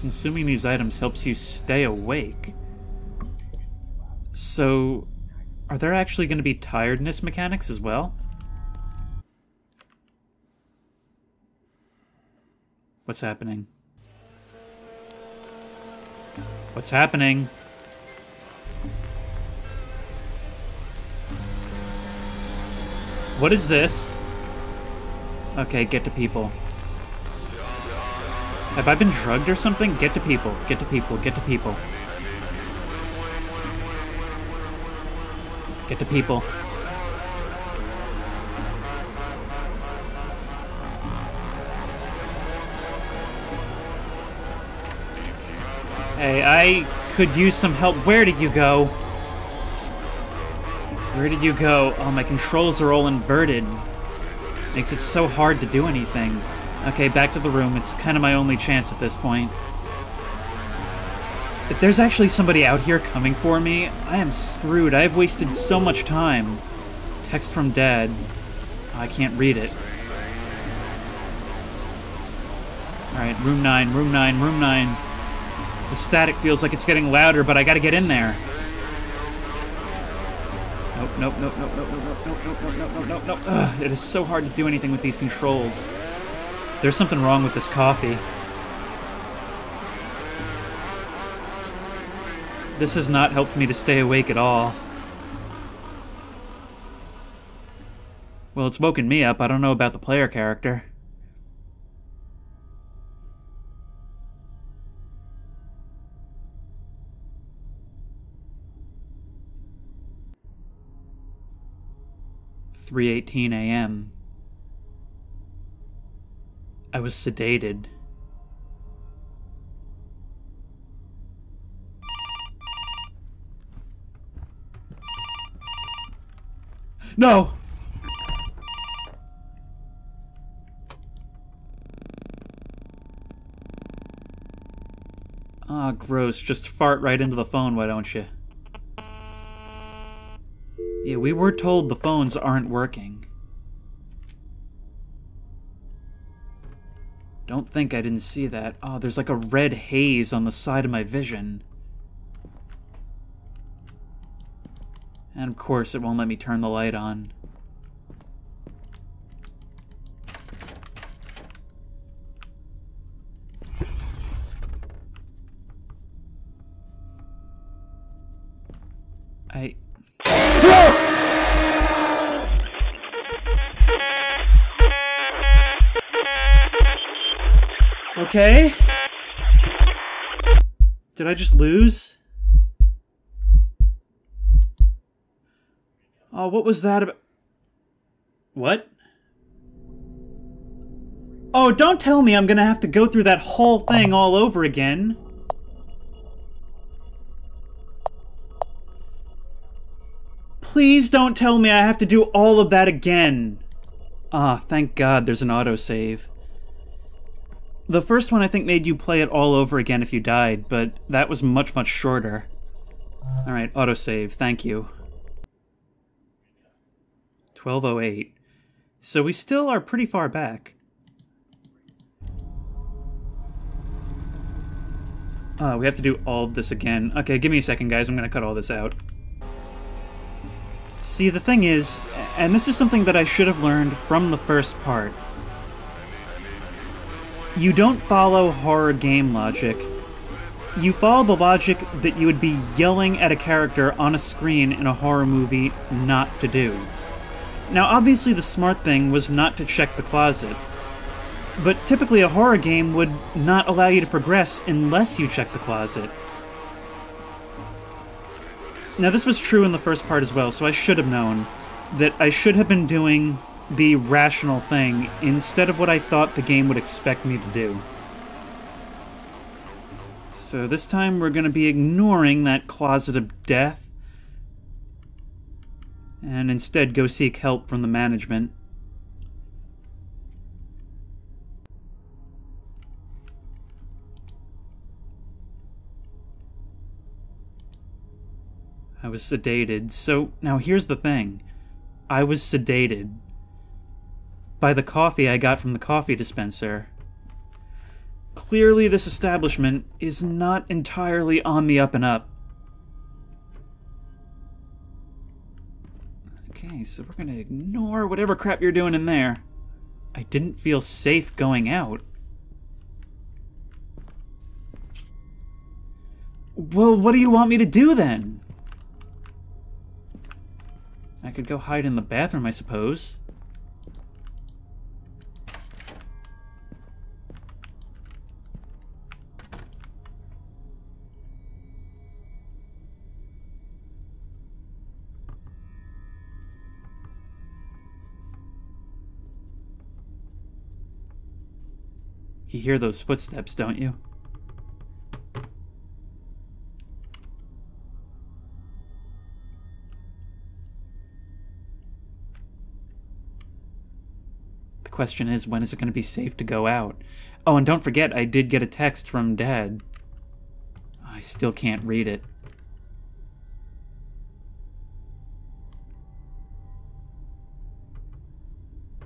Consuming these items helps you stay awake. So, are there actually going to be tiredness mechanics as well? What's happening? What's happening? What is this? Okay, get to people. Have I been drugged or something? Get to people, get to people, get to people. Get to people. Hey, I could use some help. Where did you go? Where did you go? Oh, my controls are all inverted. Makes it so hard to do anything. Okay, back to the room. It's kind of my only chance at this point. If there's actually somebody out here coming for me, I am screwed. I have wasted so much time. Text from Dad. I can't read it. Alright, room 9, room 9, room 9. The static feels like it's getting louder, but I gotta get in there. Nope, nope, nope, nope, nope, nope, nope, nope, nope, nope, nope, nope, nope. It is so hard to do anything with these controls. There's something wrong with this coffee. This has not helped me to stay awake at all. Well, it's woken me up. I don't know about the player character. Three eighteen a.m. I was sedated. No! Ah, oh, gross. Just fart right into the phone, why don't you? Yeah, we were told the phones aren't working. Don't think I didn't see that. Oh, there's like a red haze on the side of my vision. And of course, it won't let me turn the light on. I... Okay. Did I just lose? What was that about? What? Oh, don't tell me I'm gonna have to go through that whole thing all over again. Please don't tell me I have to do all of that again. Ah, thank God there's an autosave. The first one I think made you play it all over again if you died, but that was much, much shorter. Alright, autosave, thank you. 1208. So we still are pretty far back. Uh, we have to do all this again. Okay, give me a second, guys. I'm going to cut all this out. See, the thing is, and this is something that I should have learned from the first part, you don't follow horror game logic. You follow the logic that you would be yelling at a character on a screen in a horror movie not to do. Now, obviously, the smart thing was not to check the closet, but typically a horror game would not allow you to progress unless you check the closet. Now, this was true in the first part as well, so I should have known that I should have been doing the rational thing instead of what I thought the game would expect me to do. So this time we're going to be ignoring that closet of death and instead go seek help from the management. I was sedated. So now here's the thing I was sedated by the coffee I got from the coffee dispenser. Clearly, this establishment is not entirely on the up and up. Okay, so we're gonna ignore whatever crap you're doing in there. I didn't feel safe going out. Well, what do you want me to do then? I could go hide in the bathroom, I suppose. You hear those footsteps, don't you? The question is, when is it going to be safe to go out? Oh, and don't forget, I did get a text from Dad. I still can't read it.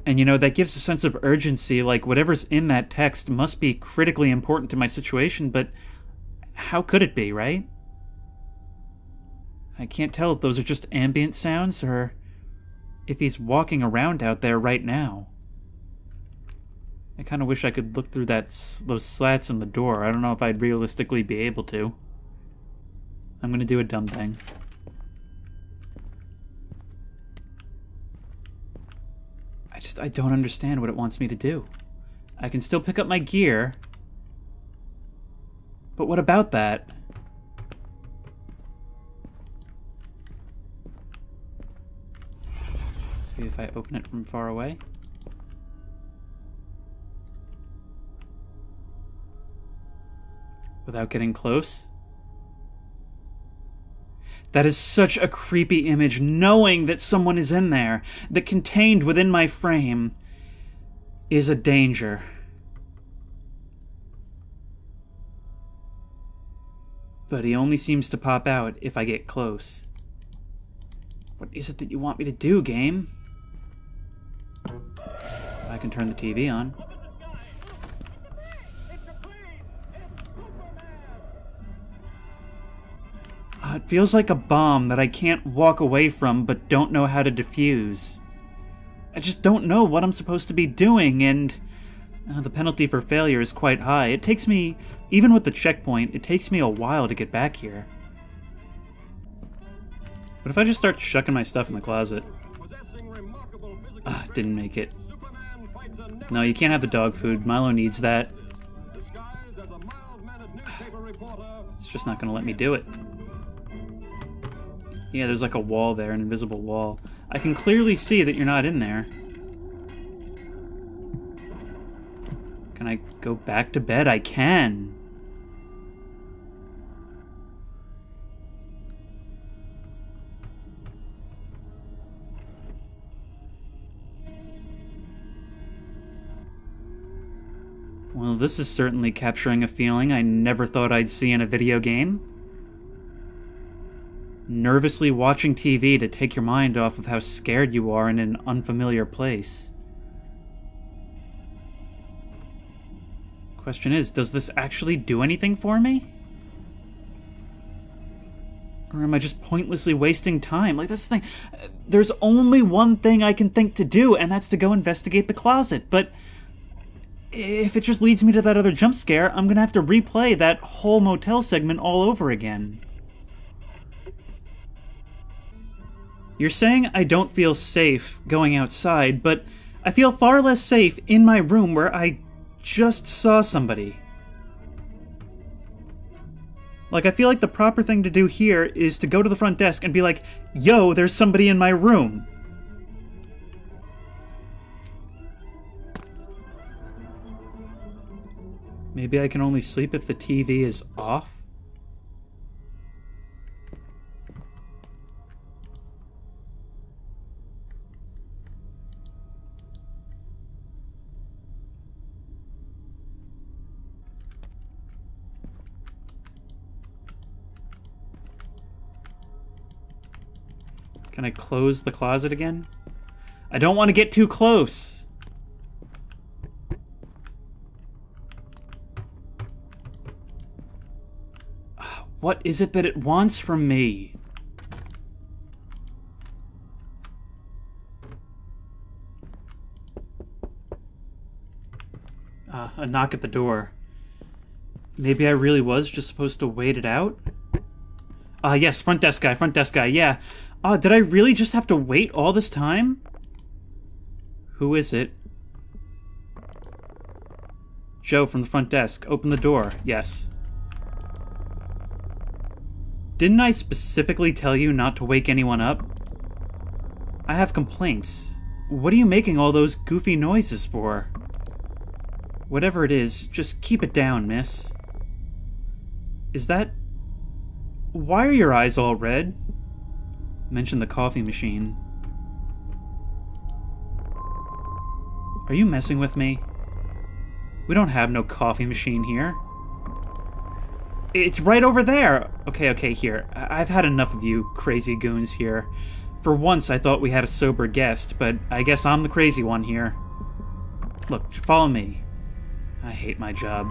And you know, that gives a sense of urgency, like whatever's in that text must be critically important to my situation, but how could it be, right? I can't tell if those are just ambient sounds or if he's walking around out there right now. I kind of wish I could look through that those slats in the door. I don't know if I'd realistically be able to. I'm going to do a dumb thing. I don't understand what it wants me to do. I can still pick up my gear. But what about that? Maybe if I open it from far away. Without getting close. That is such a creepy image, knowing that someone is in there, that contained within my frame is a danger. But he only seems to pop out if I get close. What is it that you want me to do, game? I can turn the TV on. Uh, it feels like a bomb that I can't walk away from but don't know how to defuse. I just don't know what I'm supposed to be doing, and uh, the penalty for failure is quite high. It takes me, even with the checkpoint, it takes me a while to get back here. What if I just start shucking my stuff in the closet? Ah, didn't make it. No, you can't have the dog food. Milo needs that. It's just not to let me do it. Yeah, there's like a wall there, an invisible wall. I can clearly see that you're not in there. Can I go back to bed? I can. Well, this is certainly capturing a feeling I never thought I'd see in a video game. Nervously watching TV to take your mind off of how scared you are in an unfamiliar place. Question is, does this actually do anything for me? Or am I just pointlessly wasting time? Like, that's the thing. There's only one thing I can think to do, and that's to go investigate the closet, but if it just leads me to that other jump scare, I'm gonna have to replay that whole motel segment all over again. You're saying I don't feel safe going outside, but I feel far less safe in my room where I just saw somebody. Like, I feel like the proper thing to do here is to go to the front desk and be like, yo, there's somebody in my room. Maybe I can only sleep if the TV is off? Can I close the closet again? I don't want to get too close. What is it that it wants from me? Uh, a knock at the door. Maybe I really was just supposed to wait it out? Uh, yes, front desk guy, front desk guy, yeah. Ah, uh, did I really just have to wait all this time? Who is it? Joe from the front desk. Open the door. Yes. Didn't I specifically tell you not to wake anyone up? I have complaints. What are you making all those goofy noises for? Whatever it is, just keep it down, miss. Is that... Why are your eyes all red? Mention the coffee machine. Are you messing with me? We don't have no coffee machine here. It's right over there! Okay, okay, here. I've had enough of you crazy goons here. For once, I thought we had a sober guest, but I guess I'm the crazy one here. Look, follow me. I hate my job.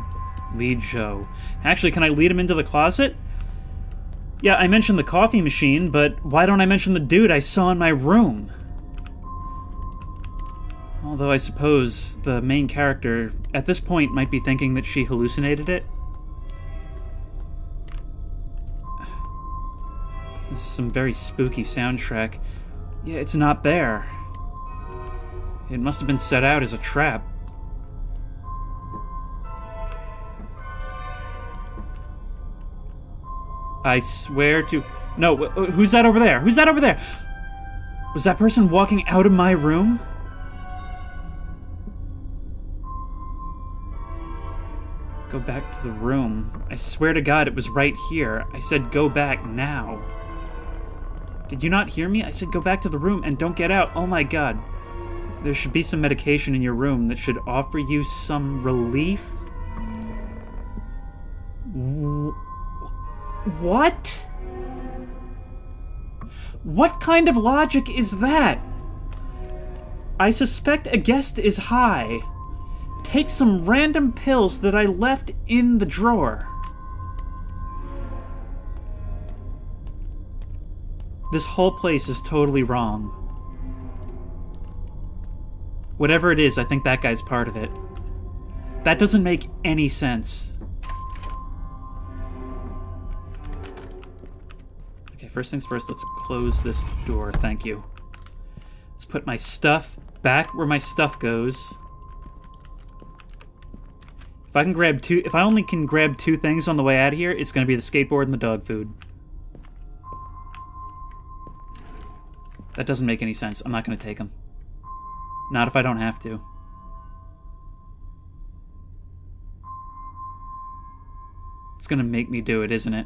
Lead Joe. Actually, can I lead him into the closet? Yeah, I mentioned the coffee machine, but why don't I mention the dude I saw in my room? Although I suppose the main character, at this point, might be thinking that she hallucinated it. This is some very spooky soundtrack. Yeah, it's not there. It must have been set out as a trap. I swear to... No, who's that over there? Who's that over there? Was that person walking out of my room? Go back to the room. I swear to God it was right here. I said go back now. Did you not hear me? I said go back to the room and don't get out. Oh my god. There should be some medication in your room that should offer you some relief. What? What kind of logic is that? I suspect a guest is high. Take some random pills that I left in the drawer. This whole place is totally wrong. Whatever it is, I think that guy's part of it. That doesn't make any sense. First things first, let's close this door. Thank you. Let's put my stuff back where my stuff goes. If I can grab two, if I only can grab two things on the way out of here, it's going to be the skateboard and the dog food. That doesn't make any sense. I'm not going to take them. Not if I don't have to. It's going to make me do it, isn't it?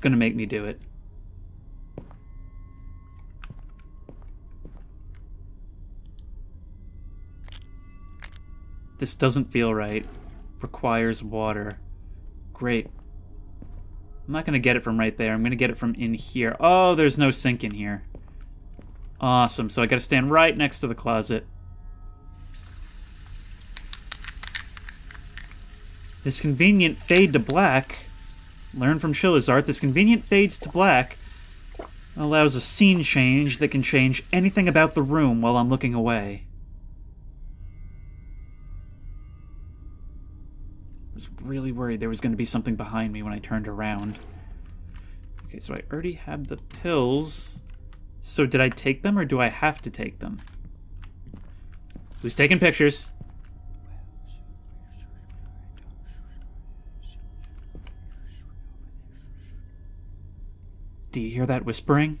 It's going to make me do it. This doesn't feel right. Requires water. Great. I'm not going to get it from right there. I'm going to get it from in here. Oh, there's no sink in here. Awesome. So I got to stand right next to the closet. This convenient fade to black. Learn from Chilla's Art. This convenient fades to black allows a scene change that can change anything about the room while I'm looking away. I was really worried there was going to be something behind me when I turned around. Okay, so I already had the pills. So did I take them or do I have to take them? Who's taking pictures? Do you hear that whispering?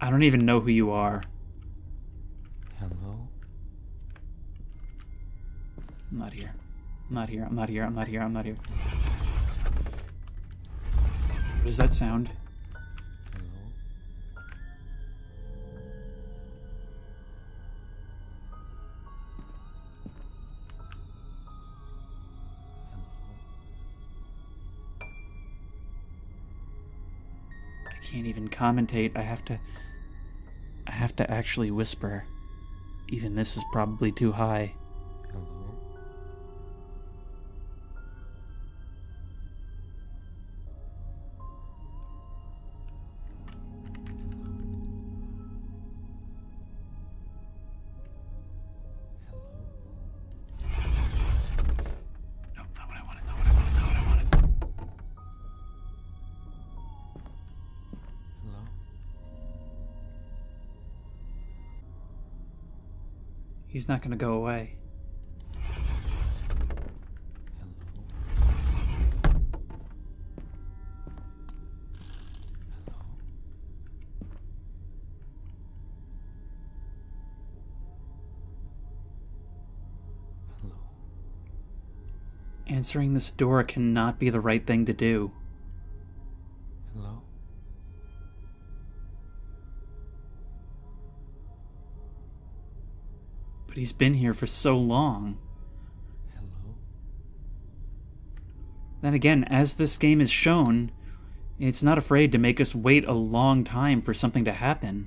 I don't even know who you are. Hello? I'm not here. I'm not here. I'm not here. I'm not here. I'm not here. What does that sound? Can't even commentate. I have to. I have to actually whisper. Even this is probably too high. He's not gonna go away. Answering this door cannot be the right thing to do. He's been here for so long. Hello? Then again, as this game is shown, it's not afraid to make us wait a long time for something to happen.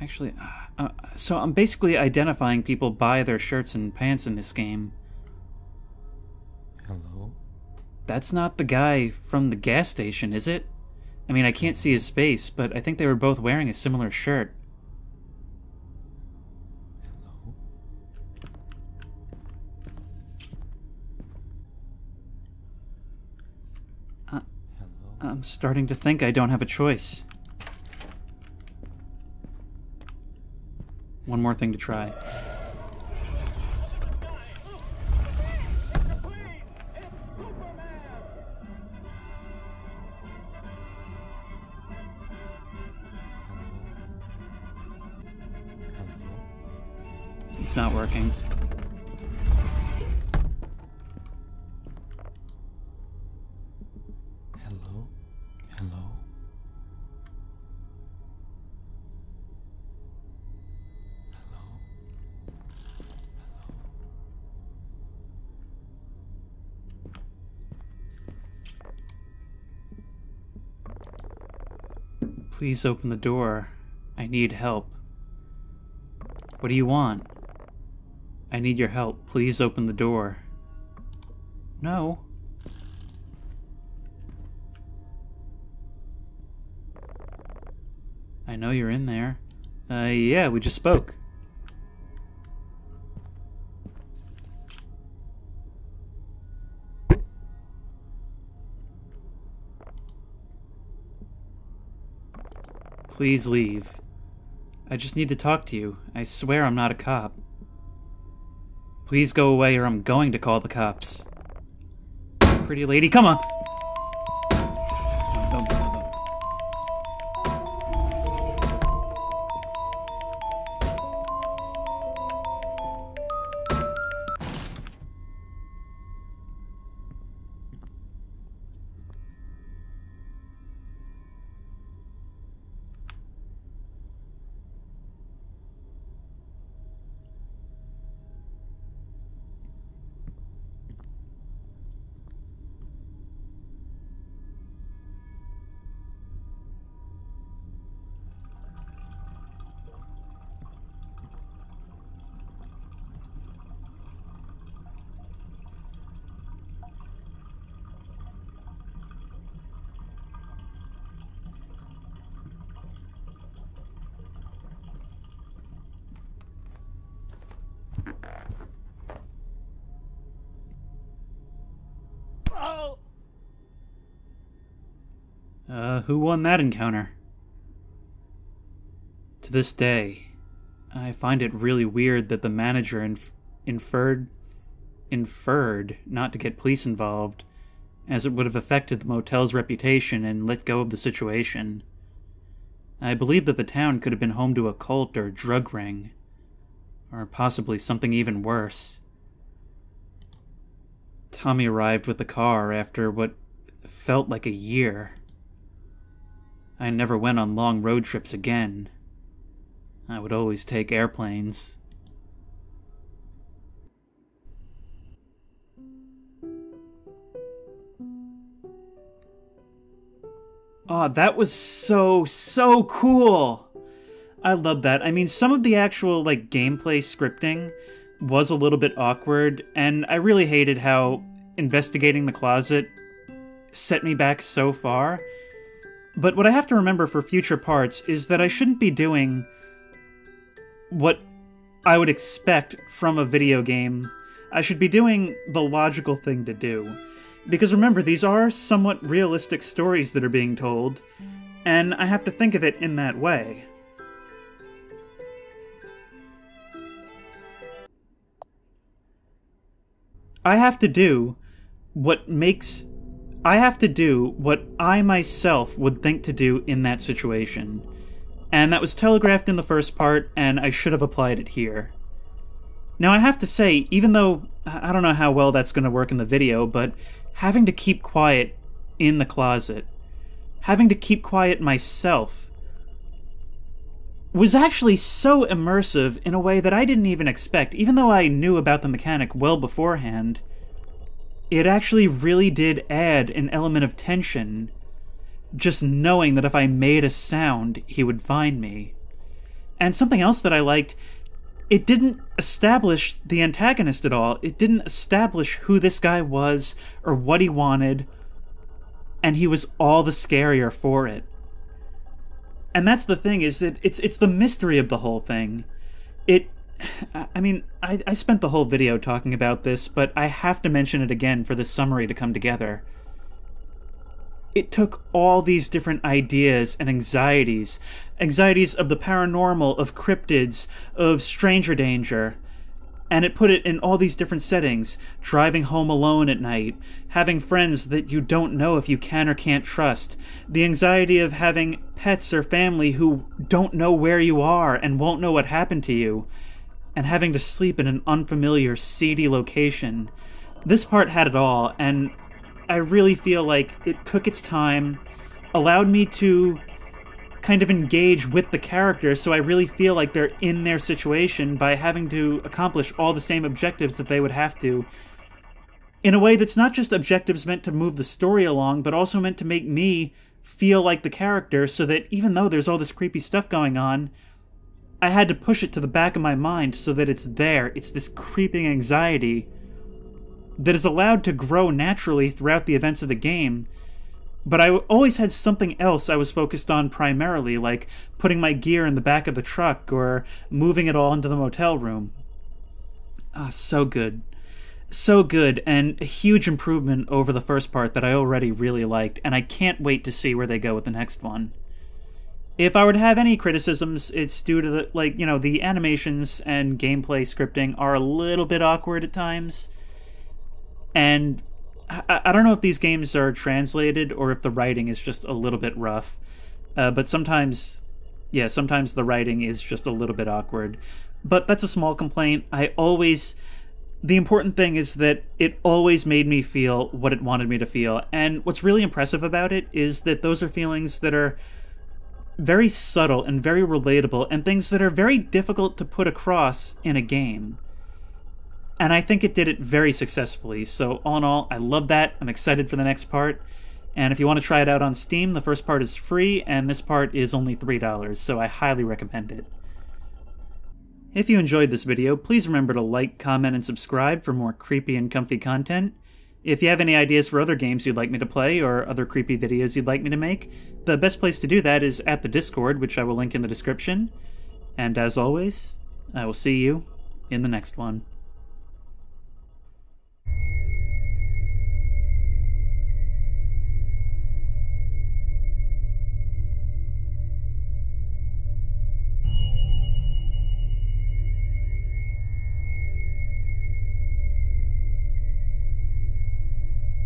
Actually, uh, uh, so I'm basically identifying people by their shirts and pants in this game. That's not the guy from the gas station, is it? I mean, I can't see his face, but I think they were both wearing a similar shirt. Hello? Uh, Hello? I'm starting to think I don't have a choice. One more thing to try. it's not working. Please open the door. I need help. What do you want? I need your help. Please open the door. No. I know you're in there. Uh, yeah, we just spoke. Please leave. I just need to talk to you. I swear I'm not a cop. Please go away or I'm going to call the cops. Pretty lady, come on! Uh, who won that encounter? To this day, I find it really weird that the manager inf- inferred inferred not to get police involved, as it would have affected the motel's reputation and let go of the situation. I believe that the town could have been home to a cult or drug ring, or possibly something even worse. Tommy arrived with the car after what felt like a year. I never went on long road trips again. I would always take airplanes. Oh, that was so, so cool! I love that. I mean, some of the actual, like, gameplay scripting was a little bit awkward, and I really hated how investigating the closet set me back so far. But what I have to remember for future parts is that I shouldn't be doing what I would expect from a video game. I should be doing the logical thing to do. Because remember, these are somewhat realistic stories that are being told, and I have to think of it in that way. I have to do what makes I have to do what I myself would think to do in that situation. And that was telegraphed in the first part, and I should have applied it here. Now, I have to say, even though I don't know how well that's going to work in the video, but having to keep quiet in the closet, having to keep quiet myself, was actually so immersive in a way that I didn't even expect, even though I knew about the mechanic well beforehand it actually really did add an element of tension just knowing that if I made a sound, he would find me. And something else that I liked, it didn't establish the antagonist at all. It didn't establish who this guy was or what he wanted, and he was all the scarier for it. And that's the thing is that it's it's the mystery of the whole thing. It I mean, I, I spent the whole video talking about this, but I have to mention it again for the summary to come together. It took all these different ideas and anxieties anxieties of the paranormal, of cryptids, of stranger danger and it put it in all these different settings driving home alone at night, having friends that you don't know if you can or can't trust, the anxiety of having pets or family who don't know where you are and won't know what happened to you and having to sleep in an unfamiliar, seedy location. This part had it all, and I really feel like it took its time, allowed me to kind of engage with the characters, so I really feel like they're in their situation by having to accomplish all the same objectives that they would have to. In a way that's not just objectives meant to move the story along, but also meant to make me feel like the character so that even though there's all this creepy stuff going on, I had to push it to the back of my mind so that it's there. It's this creeping anxiety that is allowed to grow naturally throughout the events of the game. But I always had something else I was focused on primarily, like putting my gear in the back of the truck or moving it all into the motel room. Ah, so good. So good, and a huge improvement over the first part that I already really liked, and I can't wait to see where they go with the next one. If I were to have any criticisms, it's due to the, like, you know, the animations and gameplay scripting are a little bit awkward at times. And I, I don't know if these games are translated or if the writing is just a little bit rough. Uh, but sometimes, yeah, sometimes the writing is just a little bit awkward. But that's a small complaint. I always. The important thing is that it always made me feel what it wanted me to feel. And what's really impressive about it is that those are feelings that are very subtle and very relatable and things that are very difficult to put across in a game. And I think it did it very successfully. So, all in all, I love that. I'm excited for the next part. And if you want to try it out on Steam, the first part is free, and this part is only $3, so I highly recommend it. If you enjoyed this video, please remember to like, comment, and subscribe for more creepy and comfy content. If you have any ideas for other games you'd like me to play or other creepy videos you'd like me to make, the best place to do that is at the Discord, which I will link in the description. And as always, I will see you in the next one.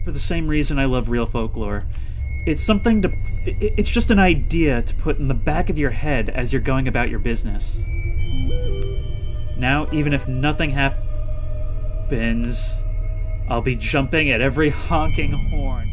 for the same reason I love real folklore. It's something to. It's just an idea to put in the back of your head as you're going about your business. Now, even if nothing happens, I'll be jumping at every honking horn.